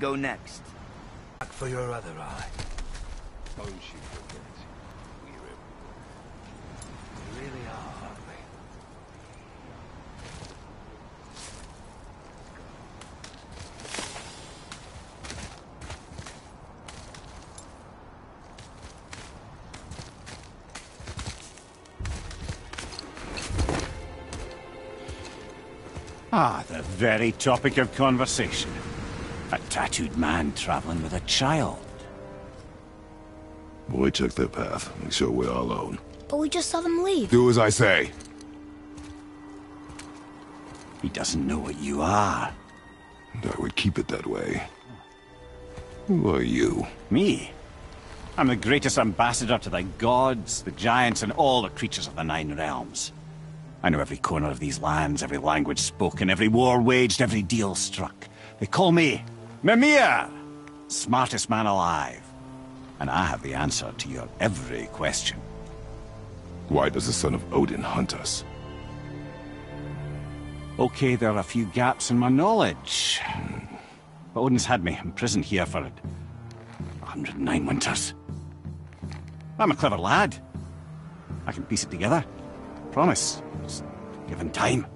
go next? Back for your other eye. Don't you forget. We're We really are, aren't we? Ah, the very topic of conversation. A tattooed man traveling with a child. Boy, check their path. Make sure we're all alone. But we just saw them leave. Do as I say. He doesn't know what you are. And I would keep it that way. Who are you? Me? I'm the greatest ambassador to the gods, the giants, and all the creatures of the Nine Realms. I know every corner of these lands, every language spoken, every war waged, every deal struck. They call me Mimir, smartest man alive. And I have the answer to your every question. Why does the son of Odin hunt us? Okay, there are a few gaps in my knowledge. But Odin's had me imprisoned here for 109 winters. I'm a clever lad. I can piece it together. Promise. Just given time.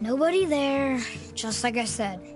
Nobody there, just like I said.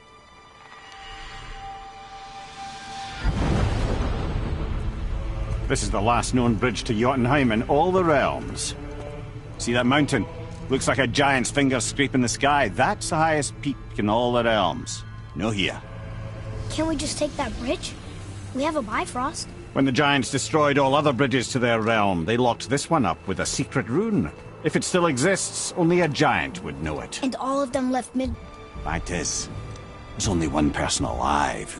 This is the last known bridge to Jotunheim in all the realms. See that mountain? Looks like a giant's finger scraping the sky. That's the highest peak in all the realms. No here. Can't we just take that bridge? We have a Bifrost. When the giants destroyed all other bridges to their realm, they locked this one up with a secret rune. If it still exists, only a giant would know it. And all of them left mid... Fact is, there's only one person alive.